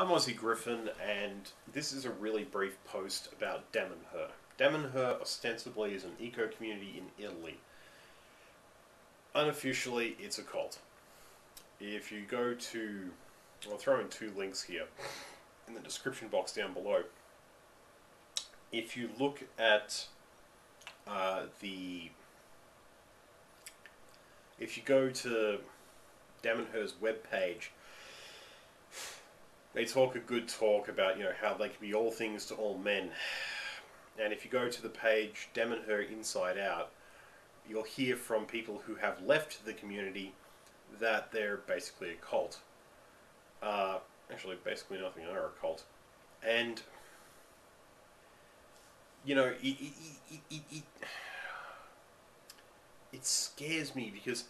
I'm Aussie Griffin, and this is a really brief post about Damanhur. Damanhur ostensibly is an eco community in Italy. Unofficially, it's a cult. If you go to, I'll throw in two links here in the description box down below. If you look at uh, the, if you go to Damanhur's webpage, they talk a good talk about you know how they can be all things to all men. And if you go to the page Damanhur Inside Out, you'll hear from people who have left the community that they're basically a cult. Uh, actually, basically nothing are a cult. And, you know, it, it, it, it scares me because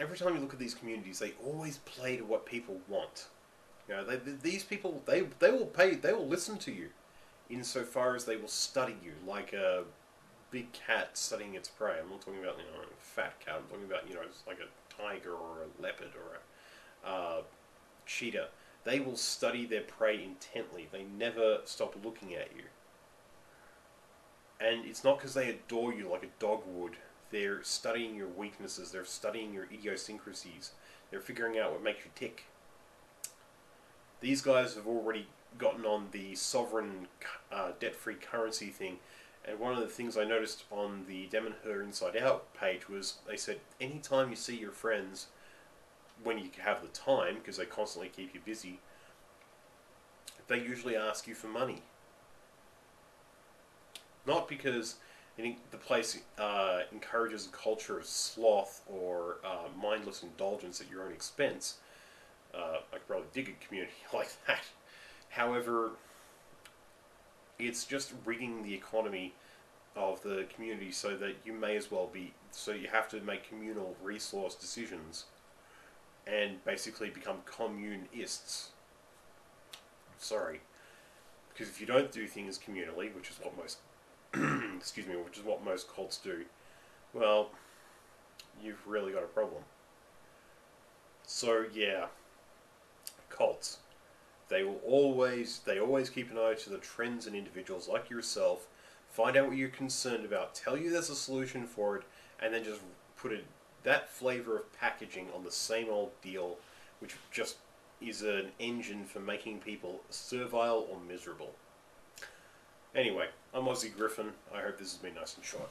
every time you look at these communities, they always play to what people want. You know, they, these people, they, they will pay, they will listen to you insofar as they will study you like a big cat studying its prey. I'm not talking about, you know, a fat cat. I'm talking about, you know, like a tiger or a leopard or a uh, cheetah. They will study their prey intently. They never stop looking at you. And it's not because they adore you like a dog would. They're studying your weaknesses. They're studying your idiosyncrasies. They're figuring out what makes you tick. These guys have already gotten on the sovereign uh, debt-free currency thing. And one of the things I noticed on the Damanhur Inside Out page was they said anytime you see your friends, when you have the time, because they constantly keep you busy, they usually ask you for money. Not because the place uh, encourages a culture of sloth or uh, mindless indulgence at your own expense. Uh, I could probably dig a community like that. However, it's just rigging the economy of the community so that you may as well be, so you have to make communal resource decisions and basically become communists. Sorry. Because if you don't do things communally, which is what most excuse me, which is what most cults do, well, you've really got a problem. So yeah, cults. They will always they always keep an eye to the trends in individuals like yourself, find out what you're concerned about, tell you there's a solution for it, and then just put it that flavor of packaging on the same old deal, which just is an engine for making people servile or miserable. Anyway, I'm Aussie Griffin. I hope this has been nice and short.